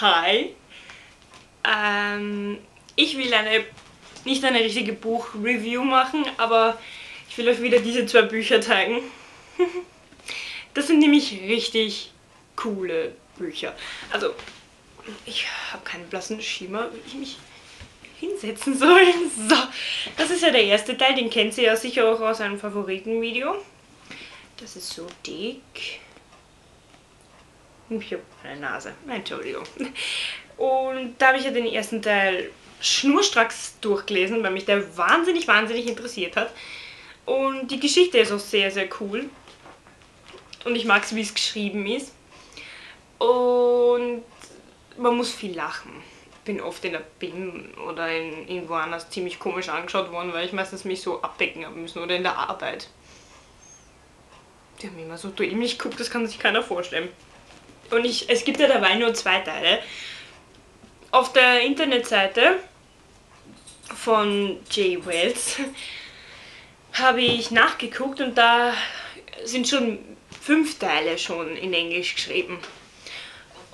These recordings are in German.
Hi. Ähm, ich will eine, nicht eine richtige Buchreview machen, aber ich will euch wieder diese zwei Bücher zeigen. das sind nämlich richtig coole Bücher. Also, ich habe keinen blassen Schimmer, wie ich mich hinsetzen soll. So, das ist ja der erste Teil, den kennt ihr ja sicher auch aus einem Favoritenvideo. Das ist so dick. Ich habe eine Nase, Entschuldigung. Und da habe ich ja den ersten Teil schnurstracks durchgelesen, weil mich der wahnsinnig, wahnsinnig interessiert hat. Und die Geschichte ist auch sehr, sehr cool. Und ich mag es, wie es geschrieben ist. Und man muss viel lachen. Ich bin oft in der BIM oder in, irgendwo anders ziemlich komisch angeschaut worden, weil ich meistens mich so abdecken habe müssen oder in der Arbeit. Die haben immer so dämlich geguckt, das kann sich keiner vorstellen. Und ich, es gibt ja dabei nur zwei Teile. Auf der Internetseite von Jay Wells habe ich nachgeguckt und da sind schon fünf Teile schon in Englisch geschrieben.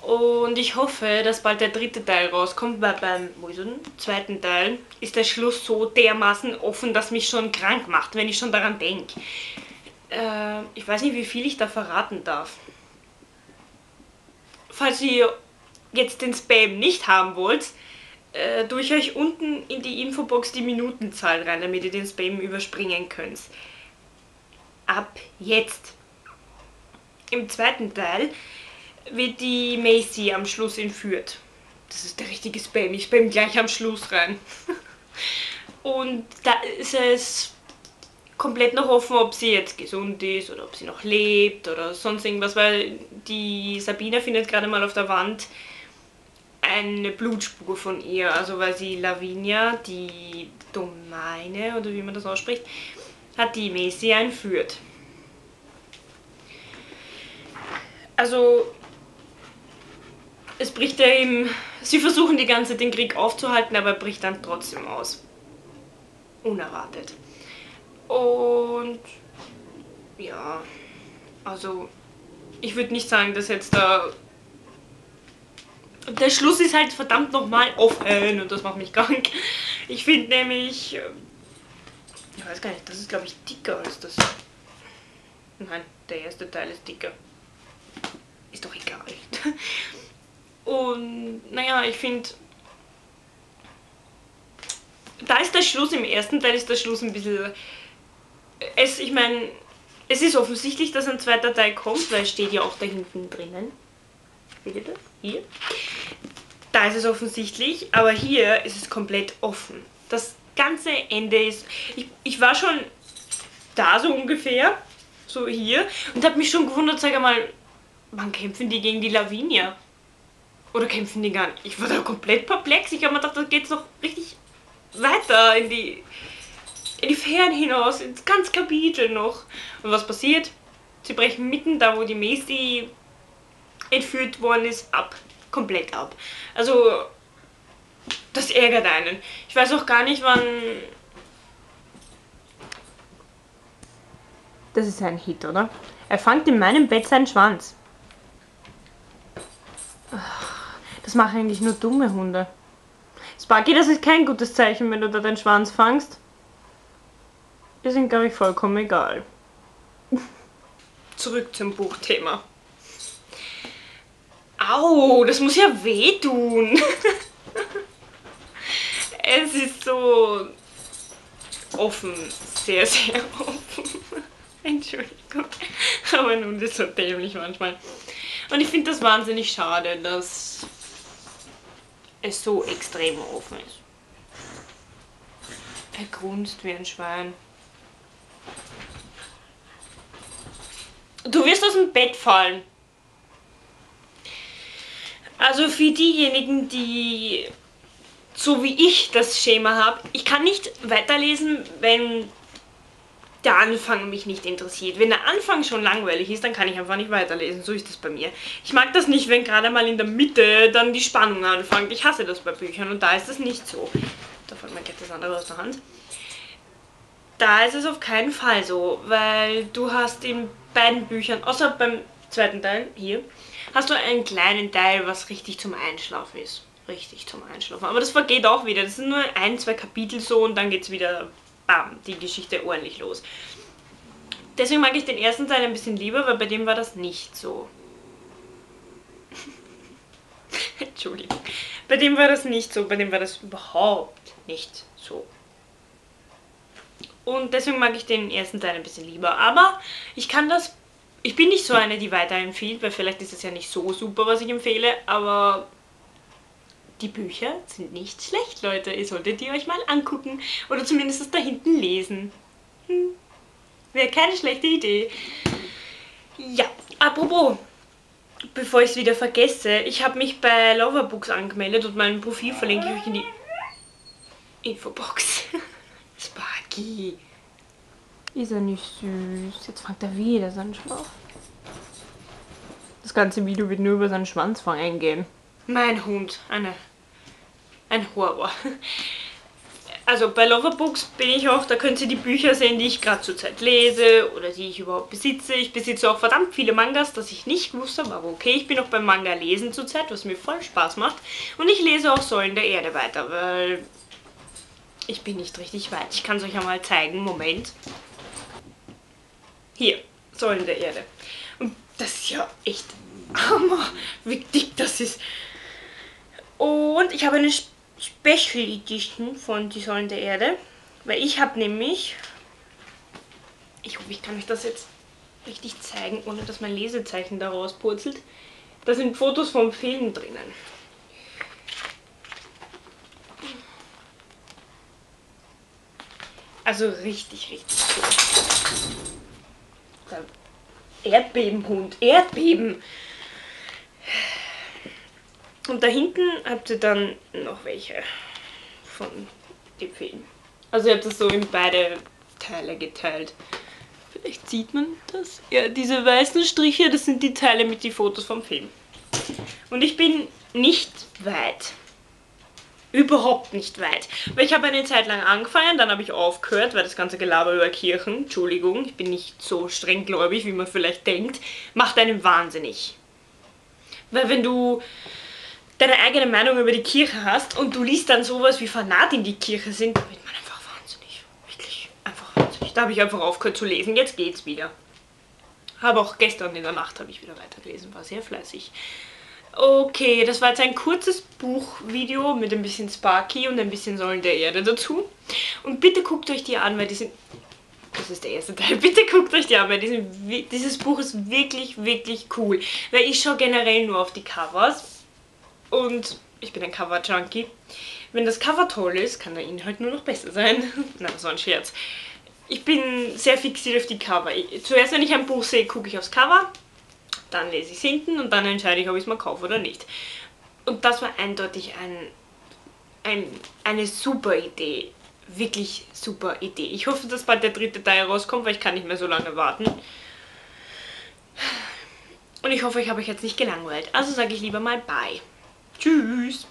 Und ich hoffe, dass bald der dritte Teil rauskommt, weil beim zweiten Teil ist der Schluss so dermaßen offen, dass mich schon krank macht, wenn ich schon daran denke. Äh, ich weiß nicht, wie viel ich da verraten darf. Falls ihr jetzt den Spam nicht haben wollt, äh, tue ich euch unten in die Infobox die Minutenzahl rein, damit ihr den Spam überspringen könnt. Ab jetzt. Im zweiten Teil wird die Macy am Schluss entführt. Das ist der richtige Spam. Ich spam gleich am Schluss rein. Und da ist es komplett noch offen, ob sie jetzt gesund ist oder ob sie noch lebt oder sonst irgendwas, weil die Sabine findet gerade mal auf der Wand eine Blutspur von ihr, also weil sie Lavinia, die Domaine oder wie man das ausspricht, hat die Macy entführt. Also es bricht ja eben, sie versuchen die ganze Zeit den Krieg aufzuhalten, aber er bricht dann trotzdem aus. Unerwartet. Und ja, also ich würde nicht sagen, dass jetzt da der Schluss ist halt verdammt nochmal offen und das macht mich krank. Ich finde nämlich, ich weiß gar nicht, das ist glaube ich dicker als das. Nein, der erste Teil ist dicker. Ist doch egal. Und naja, ich finde, da ist der Schluss, im ersten Teil ist der Schluss ein bisschen es, ich meine, es ist offensichtlich, dass ein zweiter Teil kommt, weil es steht ja auch da hinten drinnen. Seht ihr das? Hier. Da ist es offensichtlich, aber hier ist es komplett offen. Das ganze Ende ist... Ich, ich war schon da so ungefähr, so hier, und habe mich schon gewundert, sag mal, wann kämpfen die gegen die Lavinia? Oder kämpfen die gar nicht? Ich war da komplett perplex. Ich habe mir gedacht, das geht noch richtig weiter in die in die Ferne hinaus, ins ganze Kapitel noch. Und was passiert? Sie brechen mitten da, wo die Macy entführt worden ist, ab. Komplett ab. Also, das ärgert einen. Ich weiß auch gar nicht, wann... Das ist ein Hit, oder? Er fängt in meinem Bett seinen Schwanz. Das machen eigentlich nur dumme Hunde. Sparky, das ist kein gutes Zeichen, wenn du da deinen Schwanz fangst. Die sind, glaube ich, vollkommen egal. Zurück zum Buchthema. Au, das muss ja wehtun. es ist so offen, sehr, sehr offen. Entschuldigung. Aber nun, ist so dämlich manchmal. Und ich finde das wahnsinnig schade, dass es so extrem offen ist. Er grunzt wie ein Schwein. Du wirst aus dem Bett fallen. Also für diejenigen, die so wie ich das Schema habe, ich kann nicht weiterlesen, wenn der Anfang mich nicht interessiert. Wenn der Anfang schon langweilig ist, dann kann ich einfach nicht weiterlesen. So ist das bei mir. Ich mag das nicht, wenn gerade mal in der Mitte dann die Spannung anfängt. Ich hasse das bei Büchern und da ist das nicht so. Da fällt mir gleich das andere aus der Hand. Da ist es auf keinen Fall so, weil du hast in beiden Büchern, außer beim zweiten Teil hier, hast du einen kleinen Teil, was richtig zum Einschlafen ist. Richtig zum Einschlafen. Aber das vergeht auch wieder. Das sind nur ein, zwei Kapitel so und dann geht es wieder, bam, die Geschichte ordentlich los. Deswegen mag ich den ersten Teil ein bisschen lieber, weil bei dem war das nicht so. Entschuldigung. Bei dem war das nicht so, bei dem war das überhaupt nicht so. Und deswegen mag ich den ersten Teil ein bisschen lieber. Aber ich kann das. Ich bin nicht so eine, die weiterempfiehlt, weil vielleicht ist es ja nicht so super, was ich empfehle, aber die Bücher sind nicht schlecht, Leute. Ihr solltet die euch mal angucken. Oder zumindest das da hinten lesen. Hm. Wäre keine schlechte Idee. Ja, apropos, bevor ich es wieder vergesse, ich habe mich bei Loverbooks angemeldet und mein Profil verlinke ich euch in die Infobox. Sparky. Ist er nicht süß? Jetzt fängt er wieder seinen Schwanz. Das ganze Video wird nur über seinen Schwanzfang eingehen. Mein Hund. Eine, ein Horror. Also bei Loverbooks bin ich auch, da könnt ihr die Bücher sehen, die ich gerade zurzeit lese oder die ich überhaupt besitze. Ich besitze auch verdammt viele Mangas, das ich nicht wusste, aber okay, ich bin auch beim Manga lesen zurzeit, was mir voll Spaß macht. Und ich lese auch Säulen der Erde weiter, weil ich bin nicht richtig weit. Ich kann es euch einmal zeigen, Moment. Hier, Säulen der Erde. Und das ist ja echt hammer, wie dick das ist. Und ich habe eine Special Edition von Die Säulen der Erde. Weil ich habe nämlich, ich hoffe, ich kann euch das jetzt richtig zeigen, ohne dass mein Lesezeichen daraus purzelt. Da sind Fotos vom Film drinnen. Also richtig, richtig cool. Erdbebenhund, Erdbeben. Und da hinten habt ihr dann noch welche von dem Film. Also ihr habt das so in beide Teile geteilt. Vielleicht sieht man das. Ja, diese weißen Striche, das sind die Teile mit den Fotos vom Film. Und ich bin nicht weit. Überhaupt nicht weit. Weil ich habe eine Zeit lang angefangen, dann habe ich aufgehört, weil das ganze Gelaber über Kirchen, Entschuldigung, ich bin nicht so strenggläubig, wie man vielleicht denkt, macht einen wahnsinnig. Weil wenn du deine eigene Meinung über die Kirche hast und du liest dann sowas wie Fanat in die Kirche sind, da wird man einfach wahnsinnig. Wirklich einfach wahnsinnig. Da habe ich einfach aufgehört zu lesen. Jetzt geht's wieder. Habe auch gestern in der Nacht habe ich wieder weitergelesen, war sehr fleißig. Okay, das war jetzt ein kurzes Buchvideo mit ein bisschen Sparky und ein bisschen Säulen der Erde dazu. Und bitte guckt euch die an, weil die sind... Das ist der erste Teil. Bitte guckt euch die an, weil die sind, dieses Buch ist wirklich, wirklich cool. Weil ich schaue generell nur auf die Covers und ich bin ein Cover-Junkie. Wenn das Cover toll ist, kann der Inhalt nur noch besser sein. Na, war ein Scherz. Ich bin sehr fixiert auf die Cover. Zuerst, wenn ich ein Buch sehe, gucke ich aufs Cover, dann lese ich es hinten und dann entscheide ich, ob ich es mal kaufe oder nicht. Und das war eindeutig ein, ein, eine super Idee. Wirklich super Idee. Ich hoffe, dass bald der dritte Teil rauskommt, weil ich kann nicht mehr so lange warten. Und ich hoffe, ich habe euch jetzt nicht gelangweilt. Also sage ich lieber mal Bye. Tschüss.